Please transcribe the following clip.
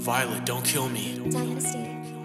Violet, don't kill me. Diana.